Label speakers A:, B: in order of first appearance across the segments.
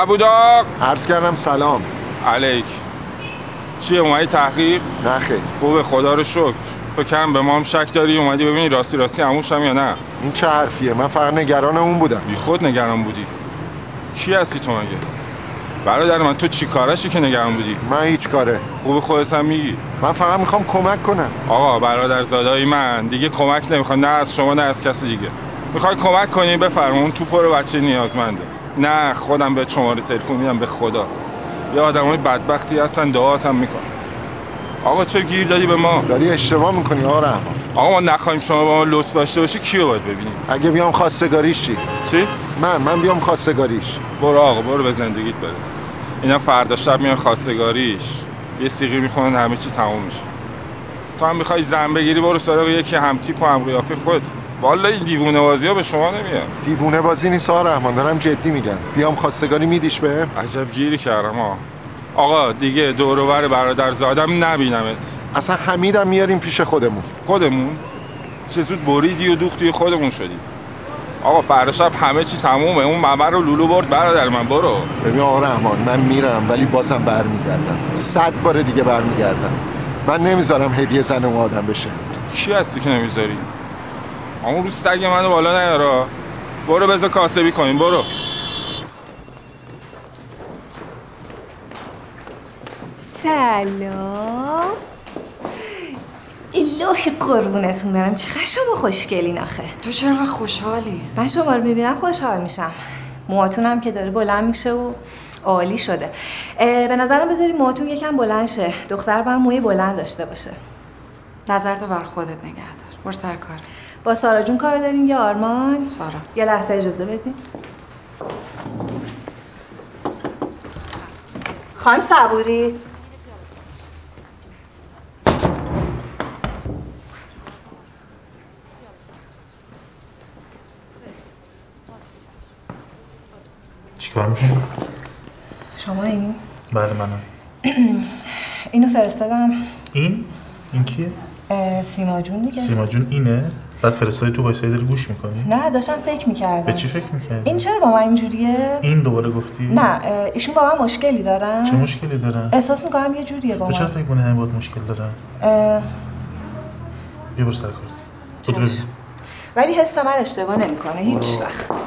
A: لبو داغ
B: عرض کردم سلام.
A: علیک. چیه اومدی تحقیق؟
B: نه
A: خوبه خدا رو شکر. تو کم به ما هم شک داری اومدی ببینی راستی راستی عموشم یا نه؟
B: این چه حرفیه؟ من فقط نگران اون بودم.
A: بی خود نگران بودی. کی هستی تو مگه؟ برادر من تو چی کارشی که نگران بودی؟
B: من هیچ کاره.
A: خوب خودت هم میگی.
B: من فقط می‌خوام کمک کنم.
A: آقا برادر زادای من دیگه کمک نمی‌خواد نه از شما نه از کسی دیگه. می‌خوای کمک کنی؟ بفرمون تو پر بچه نیازمنده. نه خودم به شماره تلفن میدم به خدا. یه آدمای بدبختی هستن دعاتم می‌کنن. آقا چه گیر دادی به ما؟
B: داری اشتباه می‌کنی آقا رحمان
A: آقا ما نخواهیم شما با ما لطف داشته باشی کیو باید ببینیم
B: اگه بیام خواستگاریش چی؟
A: چی؟
B: من من بیام خواستگاریش.
A: برو آقا برو به زندگیت برس. اینا فردا شب میان خواستگاریش. یه سیغی می‌خونن همه چی تموم میشه تو هم می‌خوای زن بگیری برو سراغ یکی هم تیپ و هم قیافه خود. والا این دیوونه بازی ها به شما نمیاد.
B: دیوونه بازی نیست آقا رحمان دارم جدی میگم. بیام خواستگاری میدیش به؟
A: عجب گیری کردم ها آقا دیگه دور برادر زادم نبینمت.
B: اصلا حمیدم میاریم پیش خودمون.
A: خودمون؟ چه زود بریدی و دوختی خودمون شدی. آقا فردا شب همه چی تمومه. اون ممر رو لولو برد برادر من برو.
B: ببین آقا رحمان من میرم ولی بازم برمیگردم. صد بار دیگه برمیگردم. من نمی‌ذارم هدیه زن اون آدم بشه.
A: کی هستی که نمی‌ذاری؟ اون رو سگ منو بالا نیارا برو بذار کاسبی کنیم برو.
C: سلام. الهی قربونتون برم چقدر شما خوشگلین آخه.
D: تو چرا خوشحالی؟
C: من شما رو می‌بینم خوشحال میشم. موهاتونم که داره بلند میشه و عالی شده. به نظرم بذاری موهاتون یکم بلند شه. دختر باید موی بلند داشته باشه.
D: نظرتو بر خودت نگه دار. برو سر کارت.
C: با سارا جون کار داریم یا آرمان
D: سارا
C: یه لحظه اجازه بدین خانم صبوری
E: چیکار می‌کنی؟
C: شما این
E: بله منم
C: اینو فرستادم
E: این؟ این کیه؟
C: سیما جون دیگه
E: سیما جون اینه؟ بعد فرستادی تو وایسایی داری گوش می‌کنی؟
C: نه داشتم فکر می‌کردم.
E: به چی فکر می‌کردی؟
C: این چرا با من اینجوریه؟
E: این دوباره گفتی؟
C: نه ایشون با من مشکلی دارن.
E: چه مشکلی دارن؟
C: احساس می‌کنم یه جوریه با
E: تو چرا
C: من.
E: فکر کنی همین باید مشکل دارن؟
C: اه،
E: بیا برو سر کارت.
C: ولی حس من اشتباه نمی‌کنه هیچ وقت.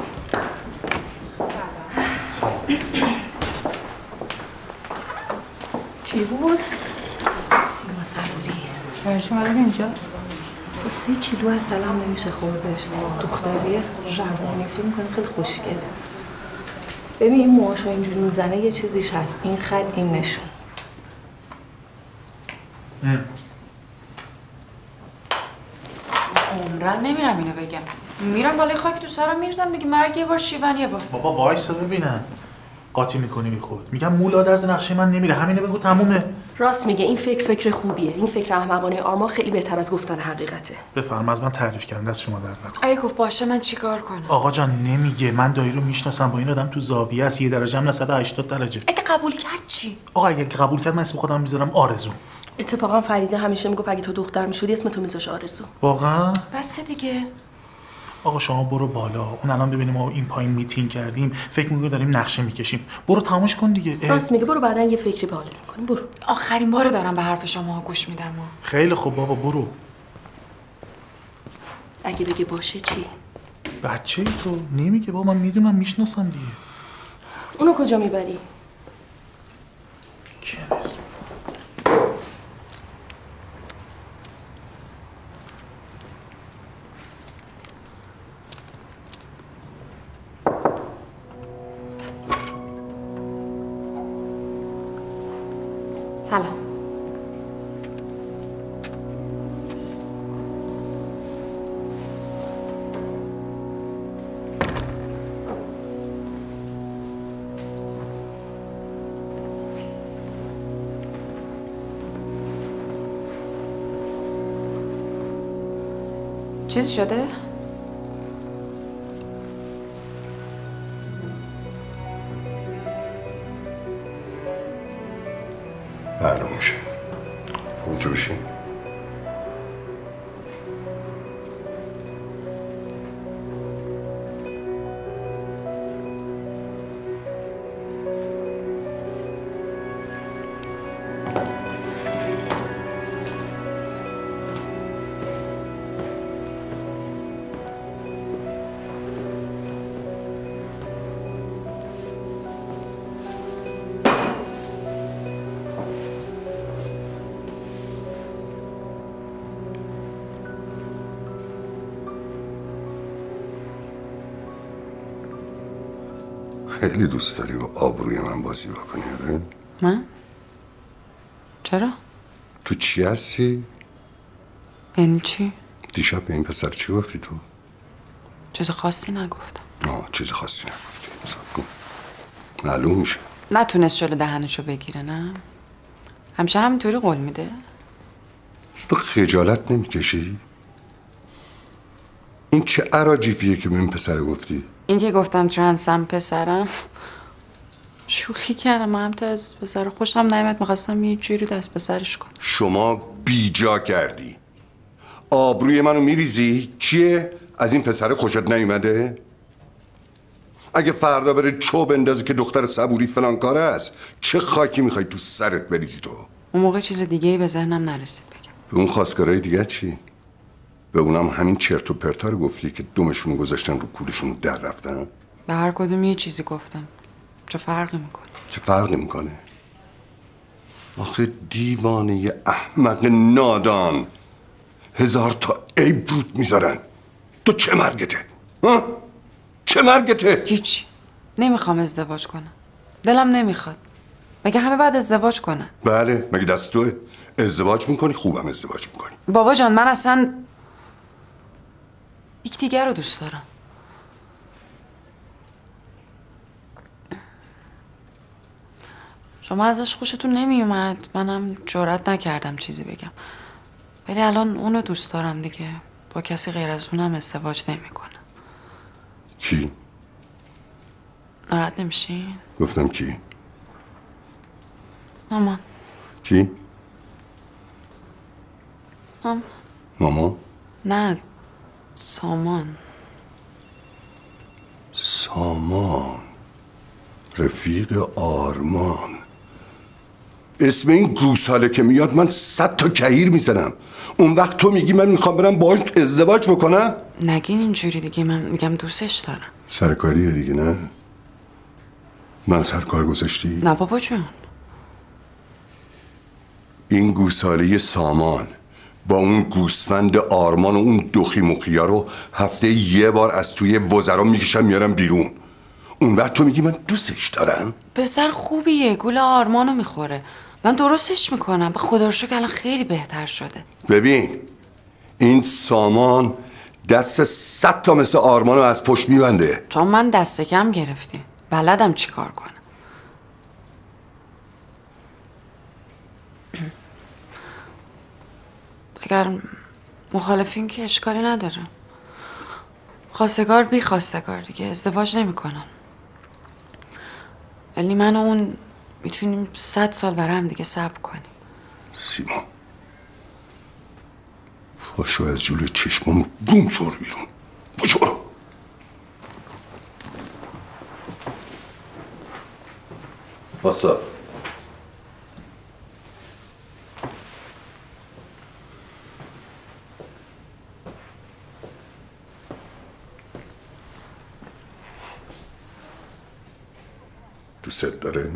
C: کی بود؟ سیما صبوری.
D: برای شما اینجا؟
C: با سه کیلو از سلام نمیشه خوردش؟ دختری روانی فکر می‌کنه خیلی خوشگله. ببین این موهاشو اینجوری می‌زنه یه چیزیش هست. این خط این نشون.
D: عمرن نمیرم اینو بگم. میرم بالای خاک تو سرم میرزم میگه مرگ یه بار شیون یه بار.
E: بابا وایسا ببینم قاطی می‌کنی بی خود میگم مولا در نقشه من نمیره. همینه بگو تمومه.
F: راست میگه این فکر فکر خوبیه. این فکر احمقانه آرما خیلی بهتر از گفتن حقیقته.
E: بفرم از من تعریف کردن دست شما درد نکن
D: اگه گفت باشه من چیکار کنم؟
E: آقا جان نمیگه. من دایی رو می‌شناسم با این آدم تو زاویه است. یه درجه هم نه 180 درجه.
D: اگه قبول کرد چی؟
E: آقا اگه قبول کرد من اسم خودم می‌ذارم آرزو.
F: اتفاقا فریده همیشه می‌گفت اگه تو دختر می‌شدی اسم تو میذاش آرزو.
E: واقعا؟
D: بس دیگه.
E: آقا شما برو بالا. اون الان ببینیم ما این پایین میتینگ کردیم. فکر می‌کنیم داریم نقشه می‌کشیم. برو تماش کن دیگه. اه.
F: راست میگه. برو بعدا یه فکری به حالت می‌کنیم. برو.
D: آخرین بار دارم به حرف شما گوش میدم. و
E: خیلی خوب بابا برو.
F: اگه بگه باشه چی؟
E: بچه ای تو نمیگه بابا. من می‌دونم می‌شناسم دیگه.
F: اونو کجا می‌بری؟
D: چیزی شده؟
G: معلوم میشه خیلی دوست داری و آبروی من بازی بکنی آره؟
D: من؟ چرا؟
G: تو چی هستی؟
D: یعنی چی؟
G: دیشب به این پسر چی گفتی تو؟
D: چیز خاصی نگفتم
G: آه چیز خاصی نگفتی مثلا کن معلوم میشه
D: نتونست جلو دهنشو بگیره نه؟ همیشه همینطوری قول میده؟
G: تو خجالت نمی‌کشی؟ این چه عراجیفیه که به این پسر گفتی؟
D: این که گفتم ترنسم پسرم شوخی کردم من هم تا از پسر خوشم نیمت می‌خواستم یه جوری دست پسرش کنم
G: شما بیجا کردی آبروی منو میریزی؟ چیه؟ از این پسر خوشت نیومده؟ اگه فردا بره چوب بندازه که دختر صبوری فلان کاره است چه خاکی می‌خوای تو سرت بریزی تو؟
D: اون موقع چیز دیگه ای به ذهنم نرسید بگم
G: اون خواستگارای دیگه چی؟ به اونم همین چرت و پرتا رو گفتی که دومشون گذاشتن رو کولشون در رفتن؟
D: به هر کدوم یه چیزی گفتم چه فرقی می‌کنه
G: چه فرقی می‌کنه؟ آخه دیوانه احمق نادان هزار تا عیب رود می‌ذارن تو چه مرگته؟ ها؟ چه مرگته؟
D: هیچ نمی‌خوام ازدواج کنم دلم نمی‌خواد مگه همه بعد ازدواج کنن
G: بله مگه دست توه؟ ازدواج می‌کنی خوبم ازدواج می‌کنی
D: بابا جان من اصلا یکدیگر رو دوست دارم شما ازش خوشتون نمیومد؟ منم جرات نکردم چیزی بگم. ولی الان اونو دوست دارم دیگه. با کسی غیر از اونم ازدواج نمی‌کنم.
G: کی؟
D: ناراحت نمیشین
G: گفتم کی؟
D: مامان.
G: کی؟
D: مامان.
G: ماما؟
D: نه. سامان.
G: سامان. رفیق آرمان. اسم این گوساله که میاد من صد تا کهیر می‌زنم. اون وقت تو میگی من می‌خوام برم با ازدواج بکنم؟
D: نگین اینجوری دیگه من میگم دوستش دارم.
G: سرکاریه دیگه نه؟ من سرکار گذاشتی؟
D: نه بابا جون.
G: این گوساله سامان. با اون گوسفند آرمان و اون دخی مخیا رو هفته یه بار از توی وزرا می‌کشم میارم بیرون. اون وقت تو میگی من دوستش دارم؟
D: پسر خوبیه گول آرمانو می‌خوره. من درستش می‌کنم. به خدا رو الان خیلی بهتر شده.
G: ببین این سامان دست صد تا مثل آرمانو از پشت میبنده.
D: چون من دست کم گرفتیم. بلدم چی کار کنم. اگر مخالفین که اشکالی نداره. خواستگار بی خواستگار دیگه ازدواج نمی‌کنم ولی من و اون می‌تونیم صد سال برای هم دیگه صبر کنیم.
G: سیما فاشو از جلو چشمام بوم سر بیرون. باشو برو. واسا. دوست داره؟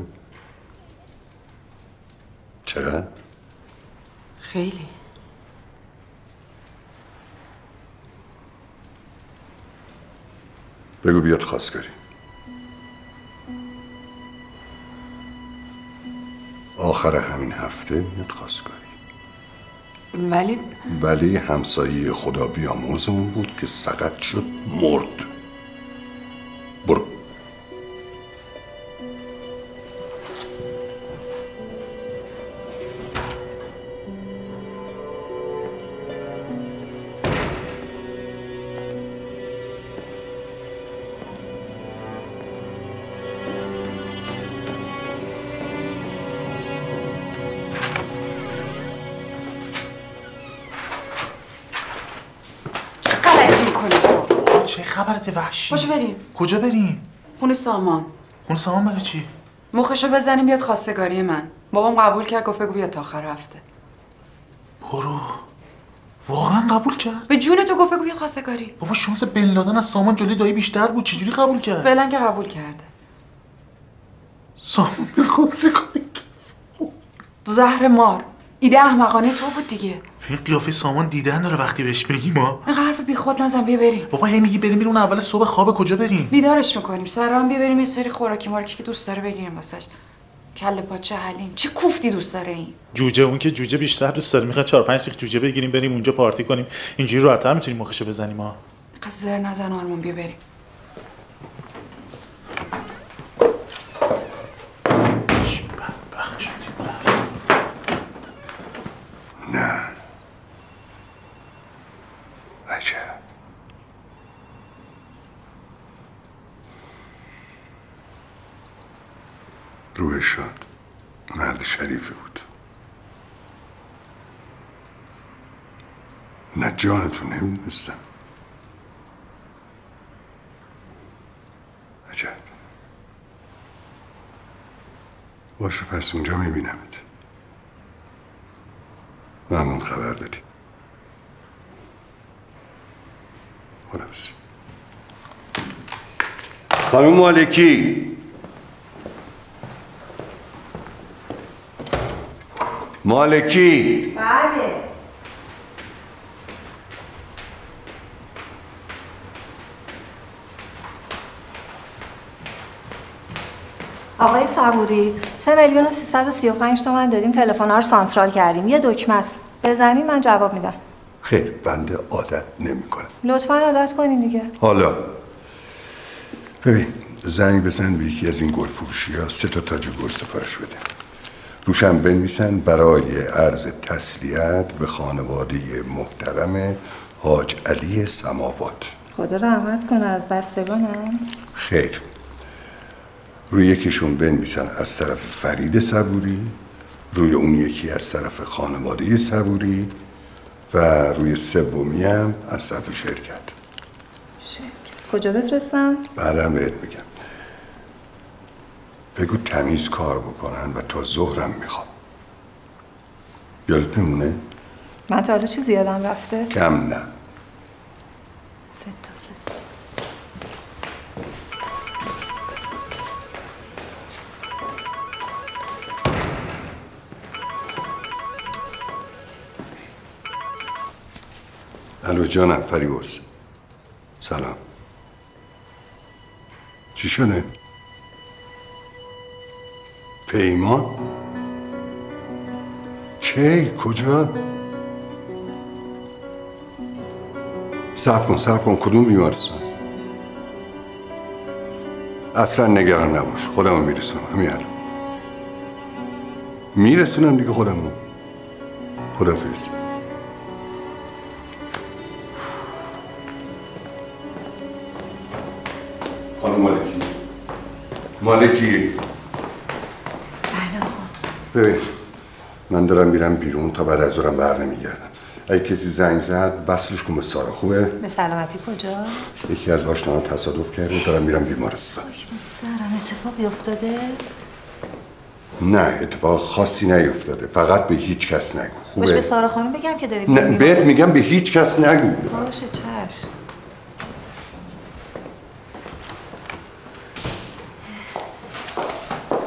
G: چقدر؟
D: خیلی
G: بگو بیاد خواستگاری آخر همین هفته میاد خواستگاری
D: ولی
G: ولی همسایه خدا بیامرزمون بود که سقط شد مرد
D: سامان.
E: خونه سامان برای چی؟
D: مخشو بزنیم بیاد خواستگاری من. بابام قبول کرد گفت بگو بیا تا آخر هفته.
E: برو. واقعا قبول کرد؟
D: به جون تو گفت بگو بیا خواستگاری.
E: بابا شانس بن لادن از سامان جلوی دایی بیشتر بود. چجوری قبول کرد؟
D: فعلا که قبول کرده.
E: سامان می‌خواستی کنید
D: زهر مار. ایده احمقانه تو بود دیگه.
E: این قیافه سامان دیدن داره وقتی بهش بگی ما
D: حرف بی خود نزن بیا بریم.
E: بابا هی میگی بریم بیرون اول صبح خواب کجا بریم؟
D: بیدارش می‌کنیم. سر هم بیا بریم یه سری خوراکی مارکی که دوست داره بگیریم واسش. کله پاچه حلیم. چه کوفتی دوست داره این؟
E: جوجه اون که جوجه بیشتر دوست داره. می‌خواد چهار پنج سیخ جوجه بگیریم بریم اونجا پارتی کنیم. اینجوری راحت‌تر می‌تونیم مخشو بزنیم ما
D: قصد زر نزن آرمان بیا بریم
E: بدبخت شدیم
G: نه عجب روح شاد مرد شریفی بود. نه جانتون نمی‌دونستم. عجب. باشه پس اونجا میبینمت. ممنون خبر دادی. خدافز خانم مالکی. مالکی
C: بله. آقای صبوری سه میلیون و سیصد و سی و پنج تومن دادیم تلفن رو سانترال کردیم. یه دکمه است. بزنی من جواب میدم.
G: خیر بنده عادت نمی کنم
C: لطفا عادت کنین دیگه.
G: حالا ببین زنگ بزن به یکی از این گل فروشی ها سه تا تاج گل سفارش بده. روشم بنویسن برای عرض تسلیت به خانواده محترم حاج علی سماوات.
C: خدا رحمت کنه از بستگانم.
G: خیر. روی یکیشون بنویسن از طرف فرید صبوری روی اون یکی از طرف خانواده صبوری و روی سومی هم از طرف شرکت.
C: کجا بفرستم؟
G: بعدم بهت میگم. بگو تمیز کار بکنن و تا ظهرم می‌خوام. یادت میمونه؟
C: من تا حالا چیزی یادم رفته؟
G: کم نه.
C: سه تا سه.
G: الو جانم فریبرز. سلام. چی شده؟ پیمان؟ کی؟ کجا؟ سب کن سب کن کدوم بیمارستان؟ اصلا نگران نباش خودمو میرسونم همین الان میرسونم دیگه خودمو خدافز خانم مالکی مالکی ببین من دارم میرم بیرون تا بعد از ظهرم بر نمیگردم. اگه کسی زنگ زد وصلش کن به سارا خوبه؟
C: به سلامتی کجا؟
G: یکی از آشناها تصادف کرده دارم میرم بیمارستان.
C: سرم اتفاقی افتاده؟
G: نه اتفاق خاصی نیفتاده. فقط به هیچ کس نگو.
C: باش به
G: خوبه
C: سارا خانم بگم که داری
G: نه بهت. میگم به هیچ کس نگو.
C: باشه چشم.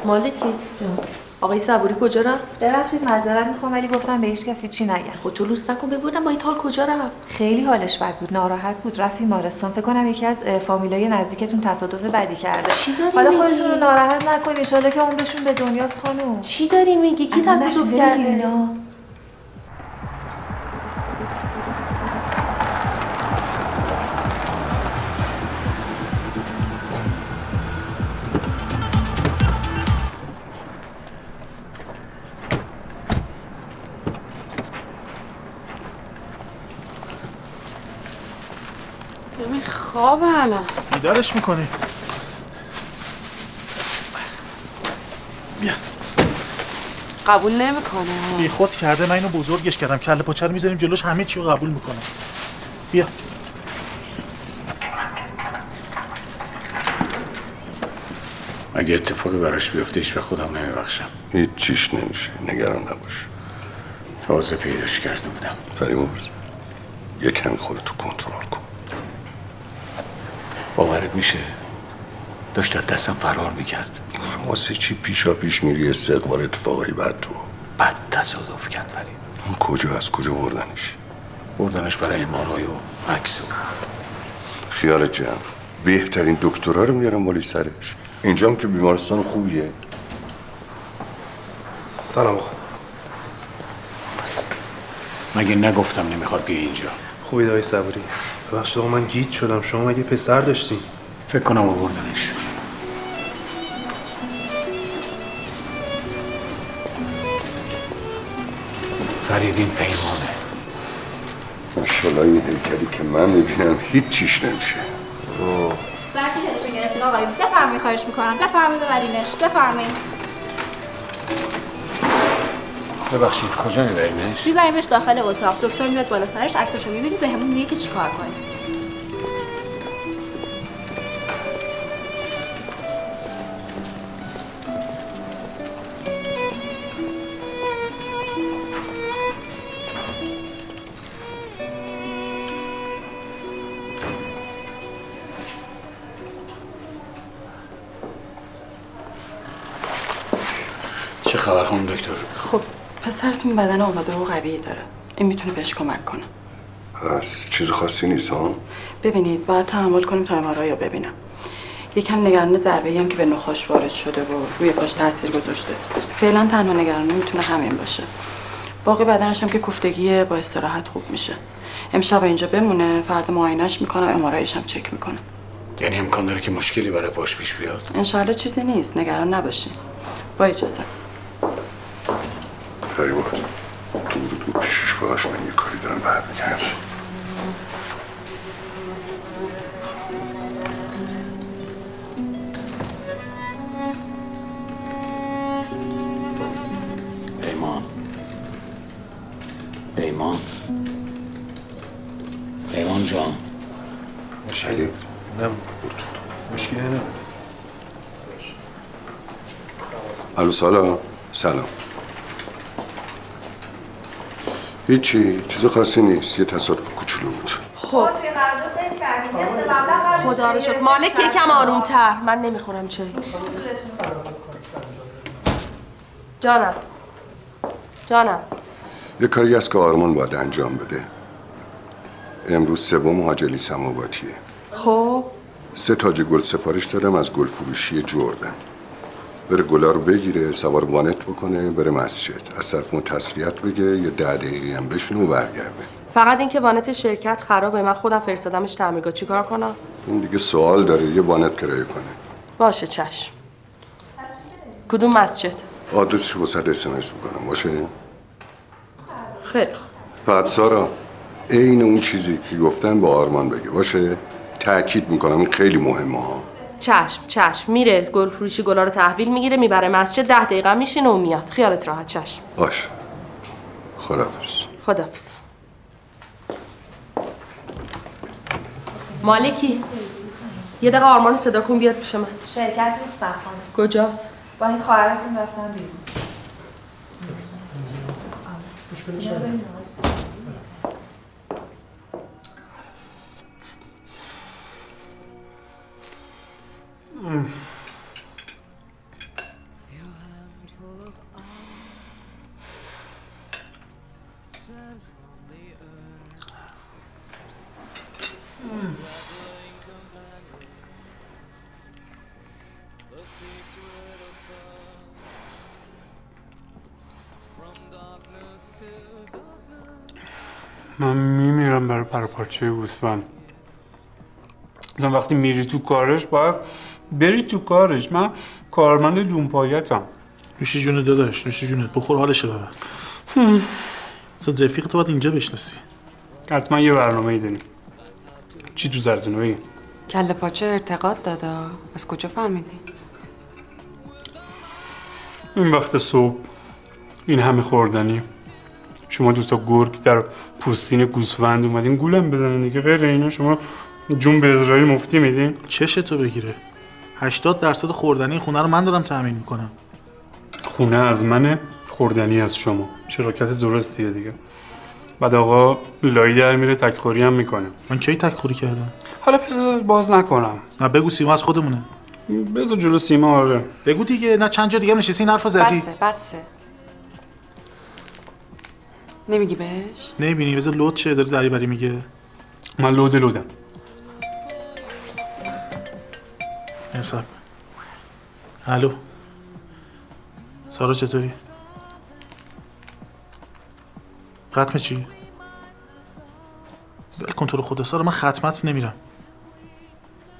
H: مالکی جان. آقای صبوری کجا رفت؟
C: ببخشید معذرت می‌خوام ولی گفتم به هیچ کسی چی نگم
H: خود تو لوس نکن بگو با این حال کجا رفت؟
C: خیلی حالش بد بود ناراحت بود رفت بیمارستان فکر کنم یکی از فامیلای نزدیکتون تصادف بدی کرده
H: چی داری
C: حالا؟ خودتون رو ناراحت نکنین ان که عمرشون به دنیاست خانم
H: چی داری میگی؟ کی تصادف کرده؟
D: ببین خواب الان.
E: بیدارش می‌کنی؟ بیا.
D: قبول نمی‌کنه.
E: بی خود کرده من اینو بزرگش کردم. کله پاچه رو می‌ذاریم جلوش همه چی رو قبول می‌کنه. بیا.
I: اگه اتفاقی براش بیفته به خودم نمیبخشم.
G: هیچ چیش نمیشه. نگران نباش.
I: تازه پیداش کرده بودم.
G: فریمرز یه کمی خودتو کنترل کن.
I: باورت میشه؟ داشت از دستم فرار می‌کرد.
G: واسه چی پیشا پیش میری استقبال اتفاقایی بعد تو؟
I: بعد تصادف کرد فرید.
G: اون کجا از کجا بردنش؟
I: بردنش برای امارای و عکس
G: خیالت جمع. بهترین دکترا رو میارم بالی سرش. اینجا هم که بیمارستان خوبیه.
J: سلام. آقا
I: مگه نگفتم نمی‌خواد بیا اینجا؟
J: خوبی دایی صبوری؟ ببخشید آقا من گیت شدم. شما مگه پسر داشتی
I: فکر کنم آوردنش. فریدین پیمانه.
G: ماشاءالله این هیکلی که من می‌بینم هیچ چیش نمیشه.
K: برچی جلوشو گرفتین آقایون بفرمایید خواهش می‌کنم. بفرمایید ببرینش. بفرمایید.
I: ببخشید کجا میبرینش؟
K: میبریمش داخل اتاق دکتر میاد بالا سرش عکسشو می‌بینی به همون میگه که چیکار کنیم
I: چه خبر خانم دکتر؟
D: پسرتون بدن آماده و قوی داره. این می‌تونه بهش کمک کنه.
G: پس چیز خاصی نیست ها؟
D: ببینید باید تحمل کنیم تا امارای رو ببینم. یکم نگران ضربه هم که به نخاش وارد شده و روی پاش تاثیر گذاشته. فعلا تنها نگرانی می‌تونه همین باشه. باقی بدنش هم که کوفتگی با استراحت خوب میشه. امشب اینجا بمونه فردا معاینش می‌کنم امارایش هم چک می‌کنم
I: یعنی امکان داره که مشکلی برای پاش پیش بیاد؟
D: انشاءالله چیزی نیست. نگران نباشین. با اجازه.
G: فریبا دور دور پیشش باش من یه کاری دارم بعد میگردم
I: پیمان. پیمان. پیمان جان.
G: علی
J: نه. مشکلی نه
G: الو سلام. سلام. هیچی چیز خاصی نیست. یه تصادف کوچولو بود.
F: خب. خدا رو شکر. مالک یکم آرومتر. من نمی‌خورم چای. جانم. جانم.
G: یه کاری هست که آرمان باید انجام بده. امروز سوم حاجلی سماواتیه.
F: خب.
G: سه تاج گل سفارش دادم از گل فروشی جردن. بره گلا رو بگیره سوار وانت بکنه بره مسجد. از طرف ما تسلیت بگه یه ده دقیقه هم بشونه و برگرده.
F: فقط اینکه وانت شرکت خرابه من خودم فرستادمش تعمیرگاه. چیکار کنم؟
G: این دیگه سوال داره یه وانت کرایه کنه.
F: باشه چشم. کدوم مسجد؟
G: آدرسش واسه اسمس می‌کنم باشه؟
F: خیلی
G: فقط سارا عین اون چیزی که گفتم با آرمان بگه باشه؟ تاکید می‌کنم این خیلی مهمه ها.
F: چشم چشم. میره گل فروشی گلا رو تحویل می‌گیره می‌بره مسجد ده دقیقه میشینه و میاد. خیالت راحت چشم.
G: باشه خدافز
F: خدافز مالکی. یه دقیقه آرمان صدا کن بیاد پیش من.
H: شرکت نیستم خانم
F: کجاست؟
H: با این خواهرتون رفتم بیرون.
L: پرپارچه گوسفند مثلا وقتی میری تو کارش باید بری تو کارش. من کارمند لومپایتم
E: نوشی جون داداش نوشی جونت. بخور حالش ببر. اصلا رفیق تو باید اینجا بشناسی.
L: حتما یه برنامه ای داریم. چی تو سرتونه بگیم
D: کله پاچه ارتقاد داده از کجا فهمیدی؟
L: این وقت صبح این همه خوردنی. شما دوتا گرگ در پوستین گوسفند اومدین گولم بزنین دیگه غیر اینا. شما جون به اسرائیل مفتی میدین؟
E: چش تو بگیره. 80 درصد خوردنی خونه رو من دارم تامین می‌کنم.
L: خونه از منه خوردنی از شما. شراکت درستیه دیگه. بعد آقا لایی در میره تکخوری هم می‌کنه.
E: من کی تکخوری کردم؟
L: حالا باز نکنم.
E: نه بگو سیما از خودمونه.
L: بذار جلو سیما آره.
E: بگو دیگه نه چند جا دیگه نشستی این حرفو زدی.
D: بسه بسه. نمیگی بهش؟
E: نمی‌بینی بذار لود چه داره دری بری میگه.
L: من لود لودم.
E: حساب الو. سارا چطوری؟ ختم چی؟ ول کن تو رو خدا. سارا من ختمت نمیرم.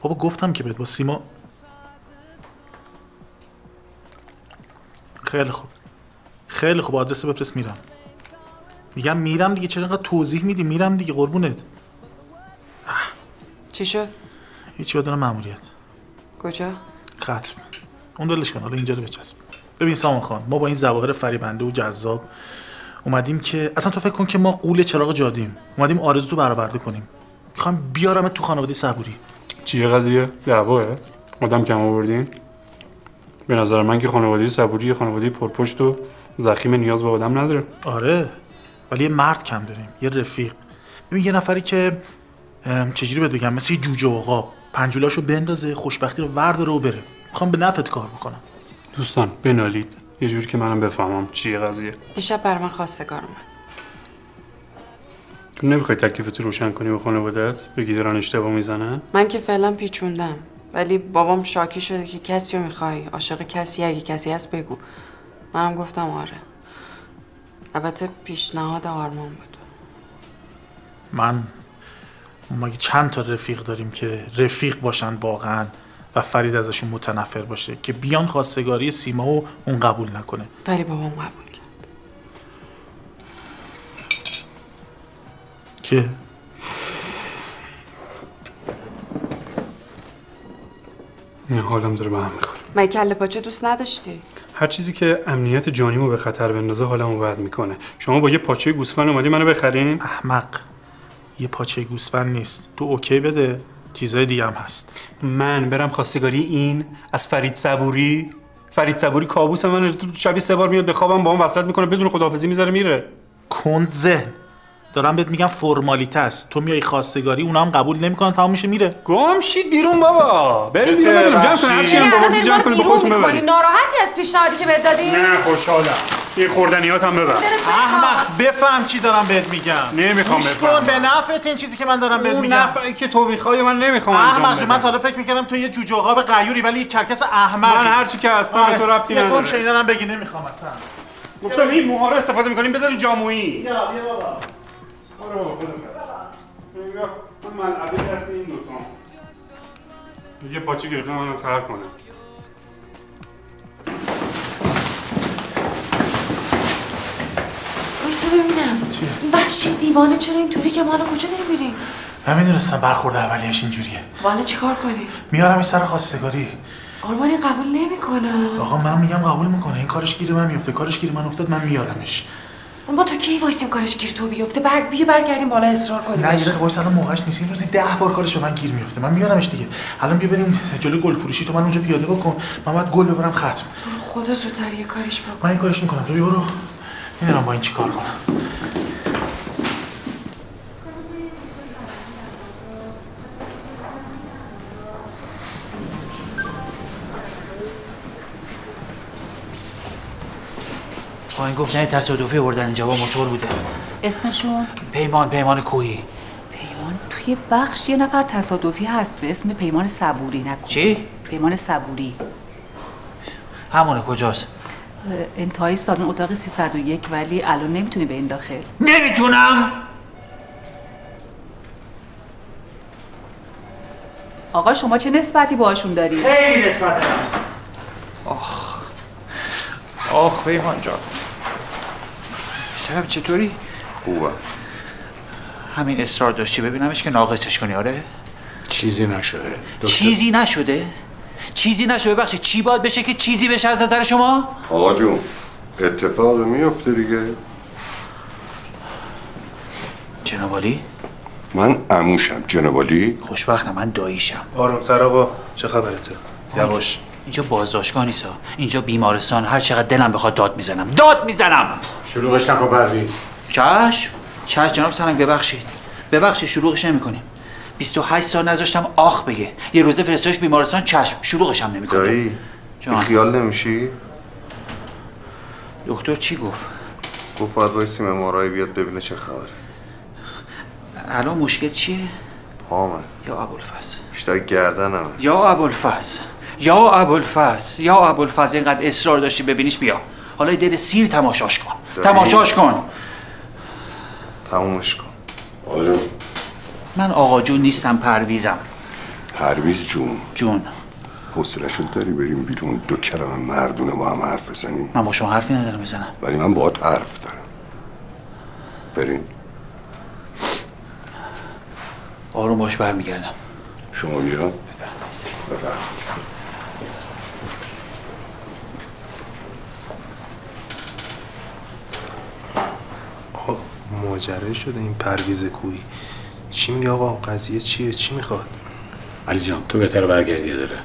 E: بابا گفتم که بهت با سیما. خیلی خوب. خیلی خوب. آدرس بفرست میرم. میگم میرم دیگه چرا اینقدر توضیح میدی؟ میرم دیگه قربونت.
D: چی شد؟
E: هیچی بدون ماموریت
D: کجا؟
E: ختم. اون دلش کن حالا اینجا رو بچسب. ببین سامان خان ما با این ظواهر فریبنده و جذاب اومدیم که اصلا تو فکر کن که ما قول چراغ جادیم. اومدیم آرزو تو برآورده کنیم. می‌خوام بیارم تو خانواده صبوری.
L: چیه قضیه؟ دعواه؟ آدم کم آوردین؟ به نظر من که خانواده صبوری خانواده پرپشت و زخیم نیاز به آدم نداره.
E: آره. ولی یه مرد کم داریم یه رفیق. ببین یه نفری که چجوری بهت بگم؟ مثل یه جوجه عقاب پنجولاشو بندازه خوشبختی رو ورداره و بره. می‌خوام به نفت کار بکنم.
L: دوستان بنالید. یه جوری که منم بفهمم چیه قضیه.
D: دیشب بر من خواستگار اومد.
L: تو نمی‌خوای تکلیفت رو روشن کنی با خانوادت بگی دارن اشتباه می‌زنن؟
D: من که فعلا پیچوندم. ولی بابام شاکی شده که کسی رو می‌خوای. عاشق کسی اگه کسی هست بگو. منم گفتم آره. البته پیشنهاد آرمان بود.
E: من ما چند تا رفیق داریم که رفیق باشن واقعا و فرید ازشون متنفر باشه که بیان خواستگاری سیما و اون قبول نکنه.
D: ولی بابام قبول کرد.
E: که؟
L: نه حالم داره به هم می‌خوره.
D: مگه کله پاچه دوست نداشتی؟
L: هر چیزی که امنیت جانیمو به خطر بندازه حالمو بد می‌کنه. شما با یه پاچه گوسفند اومدی منو بخرین؟
E: احمق یه پاچه گوسفند نیست. تو اوکی بده چیزای دیگه هم هست.
L: من برم خواستگاری این از فرید صبوری. فرید صبوری کابوس من شبی سه بار میاد به خوابم با هم وصلت می‌کنه بدون خداحافظی می‌ذاره میره.
E: کند ذهن. دارم بهت میگم فرمالیته است. تو میای خواستگاری اونا هم قبول نمی‌کنن تمام میشه میره.
L: گم شید بیرون بابا. بریم بیرون ببینیم جمع کن هرچی هم بابا جمع کنیم به خودتون ببرید
M: ناراحتی از پیشنهادی که بهت دادیم؟
L: نه خوشحالم. یه خوردنیات هم ببر
E: احمق بفهم چی دارم بهت میگم.
L: نمی‌خوام.
E: کن به نفعت این چیزی که من دارم بهت
L: اون
E: میگم.
L: نفعی که تو می‌خوای من نمی‌خوام انجام
E: احمق من تا حالا فکر می‌کردم تو یه جوجه عقاب قیوری ولی یه کرکس احمق
L: من هرچی که هستم به تو ربطی نداره.
E: گم شنیدن هم بگی نمی‌خوام اصلا.
L: گفتم این موها رو استفاده می‌کنیم بذارین جامویی.
E: بیا بیا بابا.
L: برو بابا، خودت ببر. من ملعبه دست این دوتا. یه پاچه گرفتم منو خر کنه.
F: وایسا ببینم. وحشی دیوانه چرا اینطوری که ما الان کجا داریم میریم؟
E: من می‌دونستم برخورد اولیش اینجوریه.
F: والا چیکار کنیم؟
E: میارم این سر خواستگاری.
F: آرمانی قبول نمی‌کنه.
E: آقا من میگم قبول می‌کنه. این کارش گیر من میفته کارش گیر من افتاد من میارمش.
F: با تو کی وایسیم کارش گیر تو بیفته؟ بر بیا برگردیم بالا اصرار کنیم.
E: نه یه دقیقه وایسا الان موقعش نیست. روزی ده بار کارش به من گیر میفته من میارمش دیگه. الان بیا بریم جلوی گل فروشی تو منو اونجا پیاده بکن. من باید گل ببرم ختم.
F: خدا زودتر یه کاریش بکن
E: من این کارش می‌کنم. تو برو. می‌دونم با این چی کار کنم.
N: پایین گفت نه تصادفی بردن اینجا با موتور بوده.
M: اسمشون؟
N: پیمان پیمان کوهی.
M: پیمان؟ توی بخش یه نفر تصادفی هست به اسم پیمان صبوری نکن.
N: چی؟
M: پیمان صبوری.
N: همونه کجاست؟
M: انتهای سالن اتاق 301 ولی الان نمی‌تونی به این داخل.
N: نمی‌تونم!
M: آقا شما چه نسبتی باهاشون داری؟
N: خیلی نسبت دارم. آخ. آخ پیمان جان. پسرم چطوری؟
G: خوبه
N: همین اصرار داشتی ببینمش که ناقصش کنی آره؟
I: چیزی نشده
N: چیزی نشده؟ چیزی نشده ببخشید چی باید بشه که چیزی بشه از نظر شما؟
G: آقا جون اتفاق میفته دیگه
N: جنابالی؟
G: من عموشم جنابالی
N: خوشبختم من داییشم
J: آروم سر آقا چه خبرته یواش
N: اینجا بازداشتگاه نیست. اینجا بیمارستان هر چقدر دلم بخواد داد می‌زنم. داد می‌زنم!
I: شلوغش نکن پرویز.
N: چشم چشم جناب سنگ ببخشید. ببخشید شلوغش نمی کنیم 28 سال نذاشتم آخ بگه. یه روزه فرستادش بیمارستان چشم شلوغش هم نمی
O: دایی
N: جان.
O: خیال نمیشی؟
N: دکتر چی گفت؟
J: گفت باید وایسیم امارای بیاد ببینه چه خبره.
N: الان مشکل چیه؟
J: پامه.
N: یا ابوالفضل؟
J: بیشتر گردنمه.
N: یا ابوالفضل. یا ابوالفضل یا ابوالفضل اینقدر اصرار داشتی ببینیش بیا. حالا یه دل سیر تماشاش کن.
J: داری؟
N: تماشاش کن.
J: تمومش کن.
G: آجون
N: من آقا جون نیستم پرویزم.
G: پرویز جون.
N: جون.
G: حوصله‌شو داری بریم بیرون؟ دو کلمه مردونه با هم حرف بزنی
N: من با شما حرفی ندارم بزنم.
G: ولی من باهات حرف دارم. بریم.
N: آروم باش برمیگردم.
G: شما بیا. بفرم
J: آقا ماجرا شده این پرویز کوی چی میگه آقا؟ قضیه چیه؟ چی می‌خواد؟
I: علی جان تو بهتر برگردی داره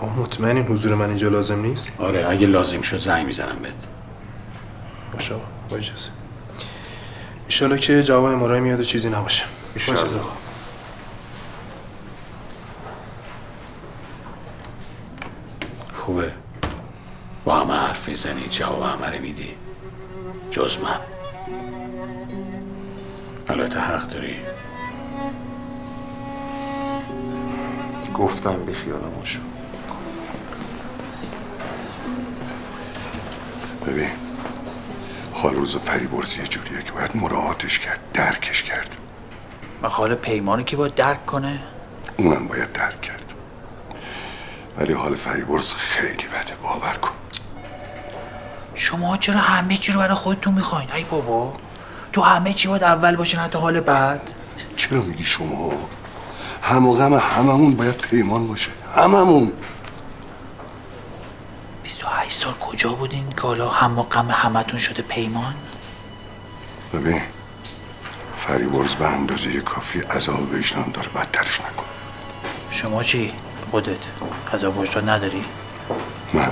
J: آقا مطمئنین حضور من اینجا لازم نیست؟
I: آره اگه لازم شد زنگ می‌زنم بهت.
J: باشه با اجازه. ایشالا که جواب امارای میاد و چیزی نباشه.
G: ایشالا.
J: باشه آقا.
I: خوبه. با همه حرف می‌زنی جواب همه میدی. جز من. البته حق داری؟
J: گفتم بی خیالم شو
G: ببین حال روز فریبرزی یه جوریه که باید مراعاتش کرد درکش کرد.
N: مخال پیمانی که باید درک کنه؟
G: اونم باید درک کرد. ولی حال فریبرز خیلی بده باور کن.
N: شما چرا همه چی رو برای خودتون می‌خواین؟ ای بابا. تو همه چی باید اول باشه نه تا حال بعد؟
G: چرا میگی شما؟ هم و غم هممون باید پیمان باشه. هممون.
N: 28 سال کجا بودین که حالا هم و غم همتون شده پیمان؟
G: ببین فریبرز به اندازه کافی عذاب وجدان داره بدترش نکن.
N: شما چی؟ خودت عذاب وجدان نداری؟
G: من.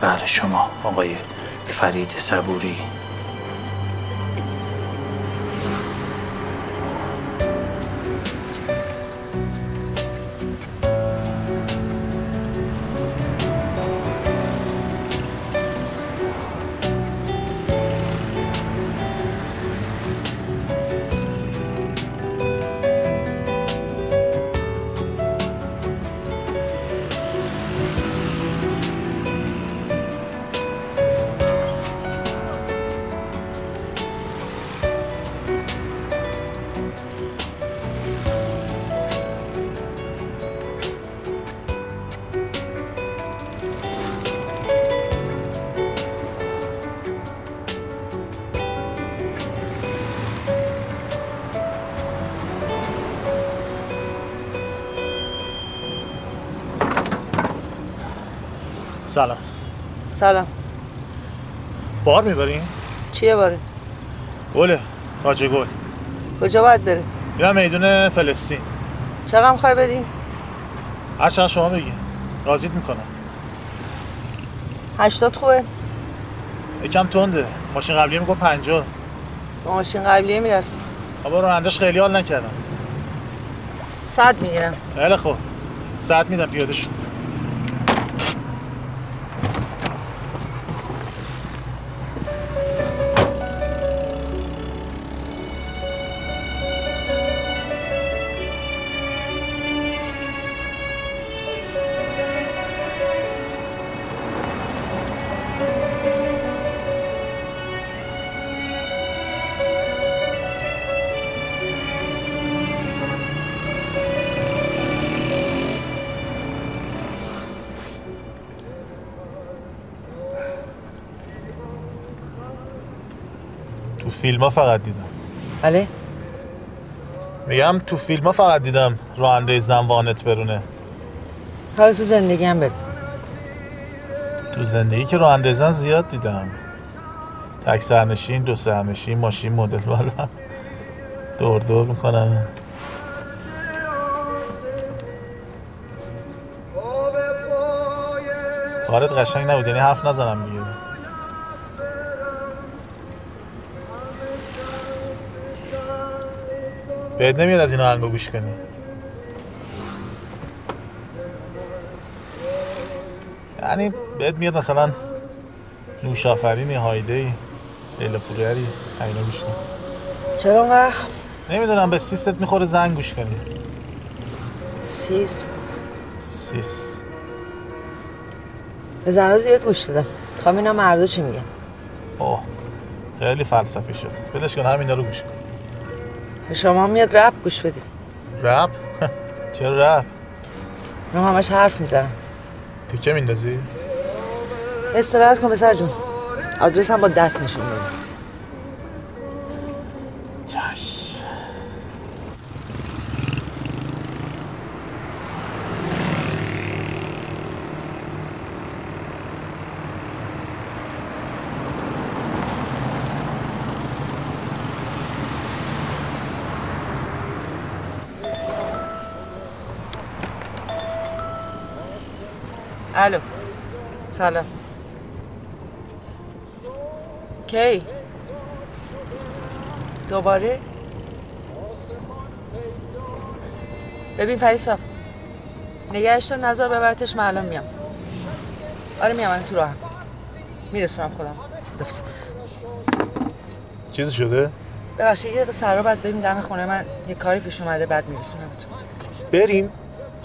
N: بله شما آقای فرید صبوری.
E: سلام. بار می‌برین؟
O: چیه باره؟
E: گله تاج گل.
O: کجا باید بره؟
E: میرم میدون فلسطین.
O: چقدر می‌خوای بدی؟
E: هر چقدر شما بگی. راضیت می‌کنم.
O: هشتاد خوبه؟
E: یکم تنده. ماشین قبلی می‌گفت پنجاه.
O: با ماشین قبلیه می‌رفتی.
E: اما رانندش خیلی حال نکردم.
O: صد می‌گیرم.
E: خیلی خوب. ساعت میدم پیاده شو فیلم ها فقط دیدم.
O: بله؟
E: میگم تو فیلم ها فقط دیدم راننده زن وانت برونه.
O: حالا تو زندگی هم ببین.
E: تو زندگی که راننده زن زیاد دیدم. تک سرنشین دو سرنشین ماشین مدل بالا. دور دور می‌کنن. کارت قشنگ نبود یعنی حرف نزنم دیگه. بهت نمیاد از این آهنگو گوش کنی. یعنی بهت میاد مثلا نوش آفرینی هایده ای لیلا فوریری اینا گوش کن.
O: چرا اون وقت
E: نمی‌دونم به سیست می‌خوره زنگ گوش کنی.
O: سیس.
E: سیس.
O: به زنها زیاد گوش دادم. می‌خوام اینا مردا چی میگن؟
E: اوه خیلی فلسفی شد. ولش کن همینا رو گوش کن.
O: به شما میاد رپ گوش بدیم
E: رپ؟ چرا رپ؟
O: من همش حرف می‌زنم.
E: تیکه میندازی؟
O: استراحت کن پسر جون. آدرس هم با دست نشون بده. سلام. کی؟ دوباره؟ ببین پریسا نگهش تو نظر ببرتش من الان میام. آره میام تو راهم. میرسونم خودم. خداحافظ.
E: چیزی شده؟
O: ببخشید یه سرا باید بریم دم خونه من. یه کاری پیش اومده بعد میرسونم
E: بریم.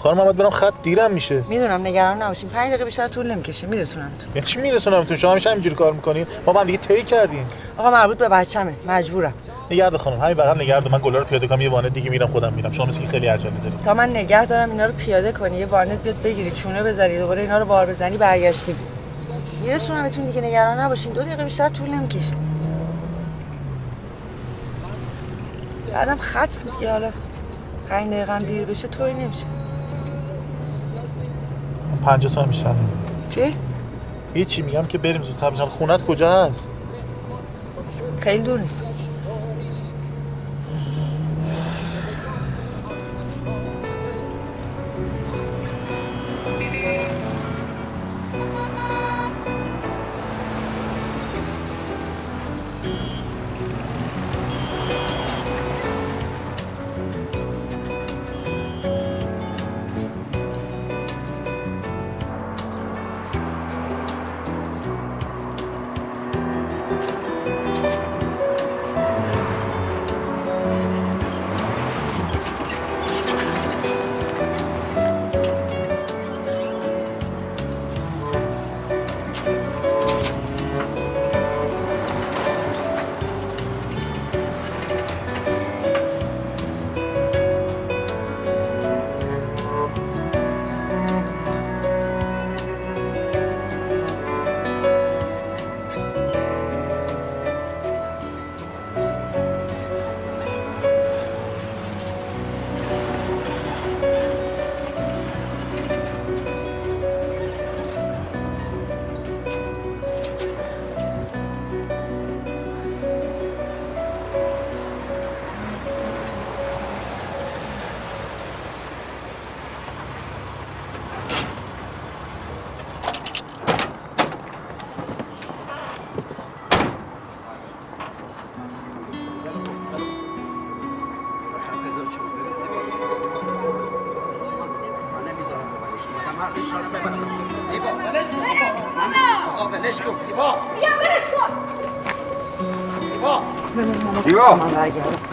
E: خانم محمد برم خط دیرم میشه.
O: می‌دونم نگران نباشین. پنج دقیقه بیشتر طول نمی‌کشه. میرسونم
E: یعنی چی میرسونم تو؟ شما همیشه همینجوری کار می‌کنین؟ ما با هم دیگه طی کردیم.
O: آقا مربوط به بچمه مجبورم.
E: نگرد خانم همین بغل نگرد. من گلا رو پیاده کنم یه وانت دیگه میرم خودم میرم. شما مثل که خیلی عجله دارید.
O: تا من نگه دارم اینا رو پیاده کنی. یه وانت بیاد بگیری چونه بذاری دوباره اینا رو بار بزنی برگشتی. میرسونم بهتون دیگه. نگران نباشین. دو دقیقه بیشتر طول نمی‌کشه. بعدم خط میگی حالا پنج دقیقه هم دیر بشه طوری نمیشه.
E: من 50 تومن میشن.
O: چی؟
E: هیچی میگم که بریم زودتر. بشن خونت کجا هست؟
O: خیلی دور نیست.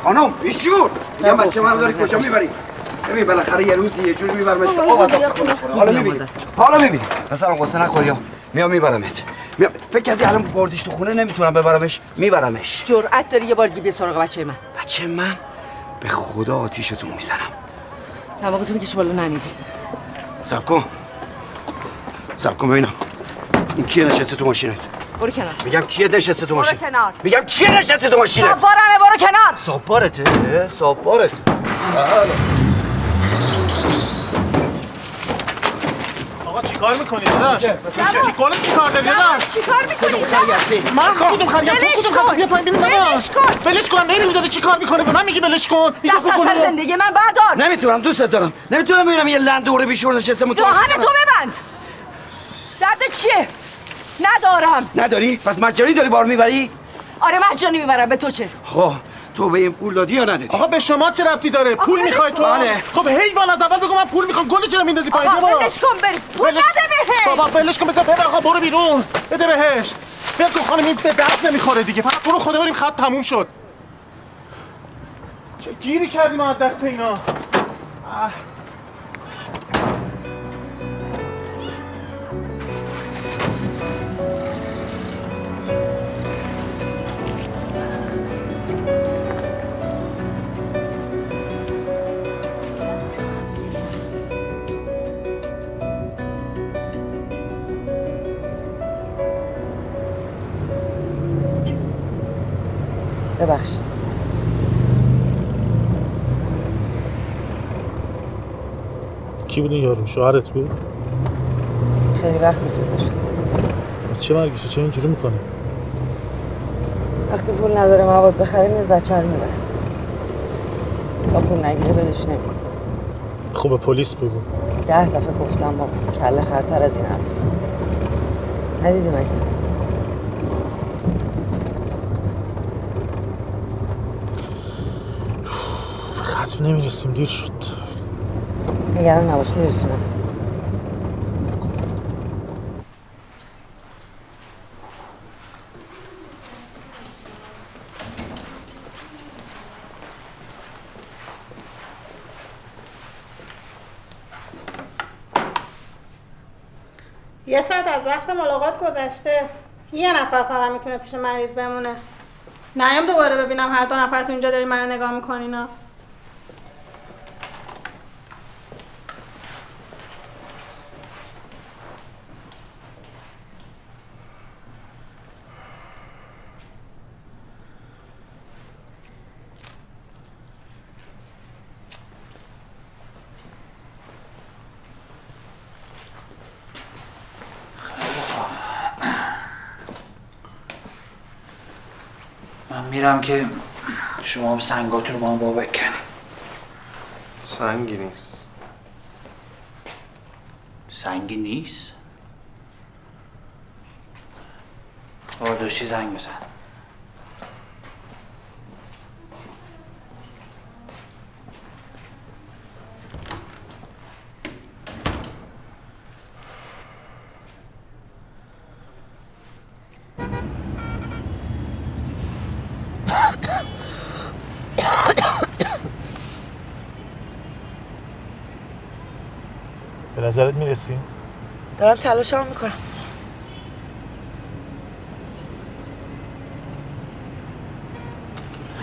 P: خانم ایشور یه بچه من داری کجا می‌بری؟ ببین بالاخره یه روزی یه جوری میبرمش. که آب. حالا می‌بینی. حالا می‌بینی. مثلا قصه نخوری ها میام میبرمت. میام. فکر کردی الان بردیش تو خونه نمی‌تونم ببرمش؟ میبرمش.
O: جرأت داری یه بار دیگه سراغ بچه من.
P: بچه من؟ به خدا آتیشتون می‌زنم.
O: دماغتو می‌کشه بالا نمیدی
P: سب کن. سب کن ببینم. این کیه نشسته تو ماشینت؟
O: برو کنار.
P: میگم کیه نشسته تو
O: برو
P: ماشین؟
O: کنار.
P: میگم کیه نشسته تو ماشینت؟
O: بارمه برو کنار.
P: صابارته صابارت
E: آقا چیکار می‌کنی داداش؟ چی کار چی کار داری داداش
O: چیکار می‌کنی؟
E: من کدوم خریم تو کدوم خریم بیا پایین ببین
O: ولش کن.
E: ولش کن نمی‌دونی چی کار می‌کنه. به من میگی ولش کن. میگه
O: دست از سر زندگی من بردار.
P: نمی‌تونم دوستت دارم. نمی‌تونم ببینم یه لندوره بیشور نشسته متوجه
O: دهن تو ببند. درد چیه؟ ندارم.
P: نداری؟ پس مجانی داری بار می‌بری؟
O: آره مجانی می‌برم. به تو چه؟
P: خب تو به این پول دادی یا ندادی؟
E: آقا به شما چه ربطی داره؟ پول می‌خوای تو؟
P: بله.
E: خب حیوان از اول بگو من پول می‌خوام. گل چرا میندازی پایین؟ برو.
O: ولش کن بری پول
E: ولش-
O: نده بهش.
E: بابا ولش کن بذار بره آقا برو بیرون. بده بهش. ول کن خانم این به درد نمی‌خوره دیگه. فقط تو رو خدا بریم خط تموم شد. چه گیری کردیم از دست اینا؟ اه.
O: ببخشید.
E: کی بود این یارو؟ شوهرت بود؟
O: خیلی وقتی جدا شد
E: از چه مرگشه چه اینجوری می‌کنه
O: وقتی پول نداره مواد بخره میاد بچه رو می‌بره تا پول نگیره بدش نمی‌کنه
E: خب به پلیس بگو.
O: ده دفعه گفتم ما کله خرتر از این حرفیست ندیدی مگه؟
E: ختم نمی‌رسیم دیر شد
O: نگران نباش میرسونم
Q: یه ساعت از وقت ملاقات گذشته یه نفر فقط می‌تونه پیش مریض بمونه نیم دوباره ببینم هر دو نفرتون اینجا داری من نگاه میکنینا
N: میرم که شما هم سنگاتون رو با هم بکنید
J: سنگی نیست.
N: سنگی نیست؟ آردوشی زنگ بزن
E: به نظرت می‌رسی؟
O: دارم تلاشمو می‌کنم.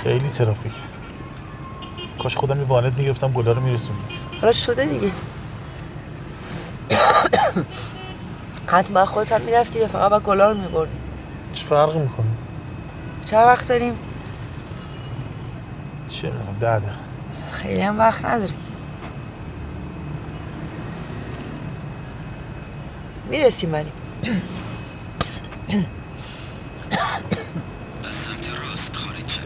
E: خیلی ترافیک. کاش خودم یه وانت می‌گرفتم گلا رو میرسوندم.
O: حالا شده دیگه. حتما با خودت هم می‌رفتی یا فقط با گلا رو میبردی؟
E: چه فرقی می‌کنه؟
O: چند وقت داریم؟
E: چه می‌دونم ده دقیقه.
O: خیلی هم وقت نداریم. می‌رسیم ولی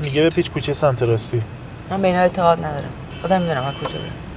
E: میگه به پیچ کوچه سمت راستی.
O: من به اینا اعتقاد ندارم. خودم می‌دونم از کجا برم.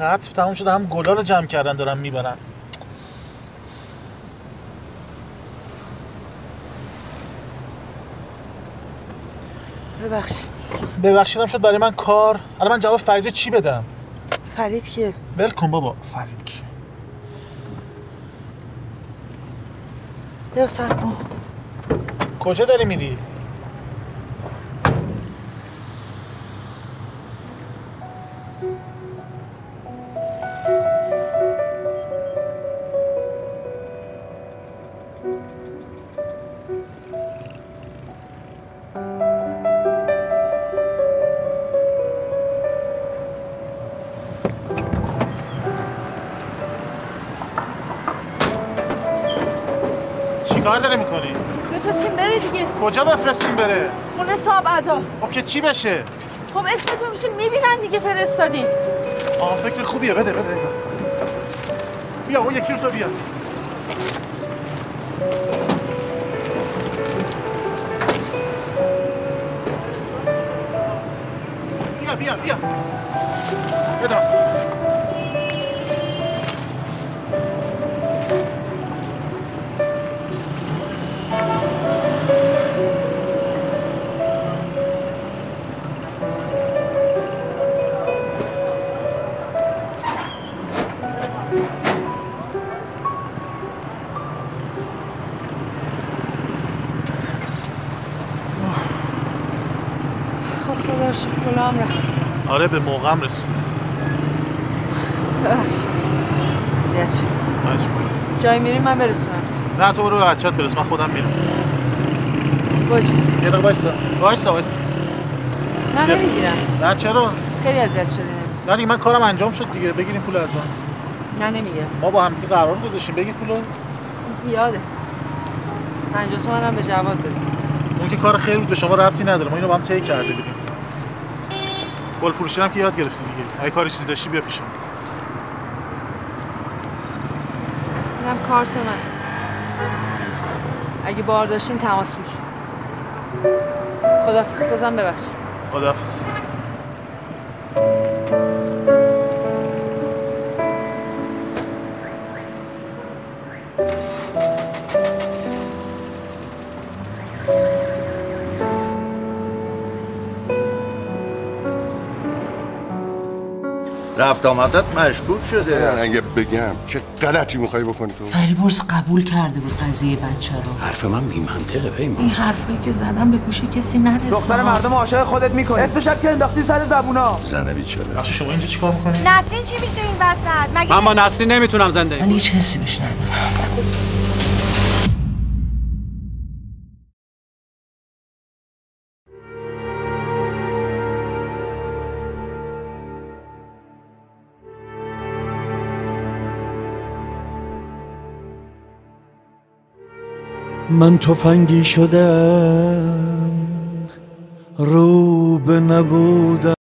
E: خط تموم شده هم گلا رو جمع کردن دارن می‌برن.
O: ببخشید.
E: ببخشیدم شد برای من کار. الان من جواب فرید چی بدم؟
O: فرید کیه؟
E: ول کن بابا. فرید کی؟
O: یا سر
E: کجا داری میری؟ داره می‌کنی؟
R: بفرستیم بره دیگه.
E: کجا بفرستیم بره؟
R: خونه صاحب عزا.
E: خب که چی بشه؟
R: خب اسمتون میشه می‌بینن دیگه فرستادین
E: آه فکر خوبیه بده بده. بیا اون یکی رو تو بیا. بیا بیا بیا. بده. آره به موقعم رسید.
R: ببخشید. اذیت شد. جای میریم من برسونم.
E: نه تو برو به بچت برس من خودم میرم.
R: با چیزی.
E: یه دقیقه وایسا وایسا.
R: من نمی‌گیرم.
E: نه چرا؟
R: خیلی اذیت شدیم امروز.
E: نه دیگه من کارم انجام شد دیگه. بگیریم پول از من
R: نه نمی‌گیرم.
E: ما با هم دیگه قرار گذاشتیم. بگیر پولو
R: زیاده. پنجاه تومن هم به جواد دادیم.
E: اون که کار خیر بود به شما ربطی نداره. ما اینو با هم طی کرده بودیم. گل فروشی هم که یاد گرفتی دیگه. اگه کاری چیزی داشتی بیا پیشم.
R: اینم کارت من. اگه بار داشتین تماس بگیر خدافظ بازم ببخشید.
E: خداحافظ.
S: رفت آمدت مشکوک شده.
G: اگه بگم چه غلطی می‌خوای بکنی تو؟
H: فریبرز قبول کرده بود قضیه بچه رو.
I: حرف من بی منطقه پیمان.
H: این حرفایی که زدم به گوش کسی نرسه
T: دختر مردم عاشق خودت می‌کنی. اسمش که انداختی سر زبونا.
I: زنه بیچاره.
E: بخش شما اینجا چیکار می‌کنی؟
U: نسرین چی میشه این وسط؟ مگه
V: من با نسرین نمی‌تونم زندگی
H: من هیچ حسی بهش ندارم
W: من تفنگی شدم رو به نبودم